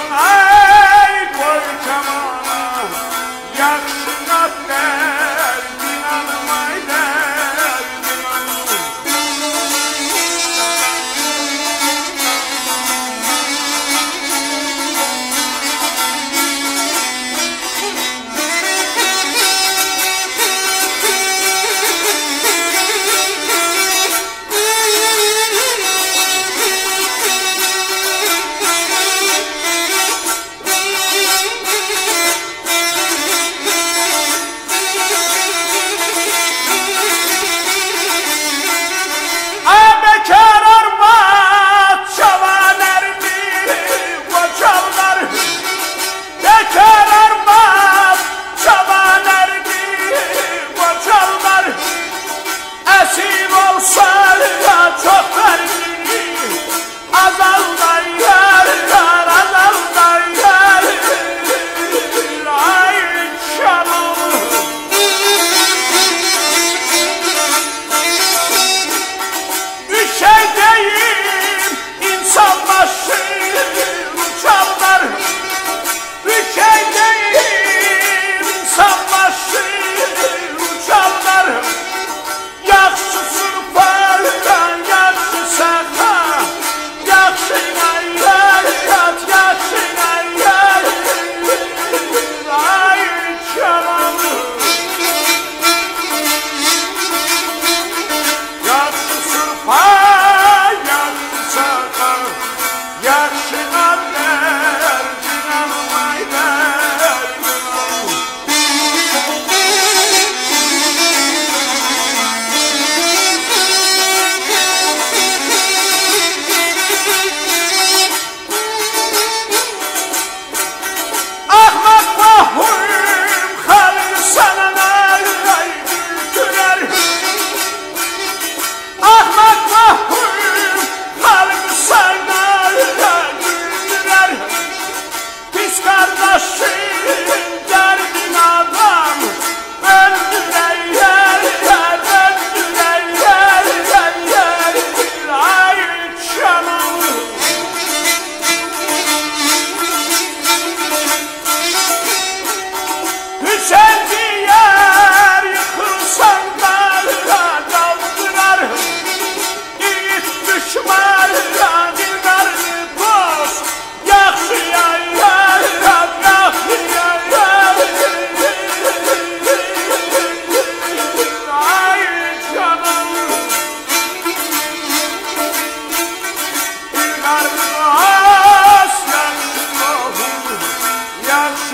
Ah!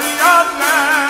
Yeah.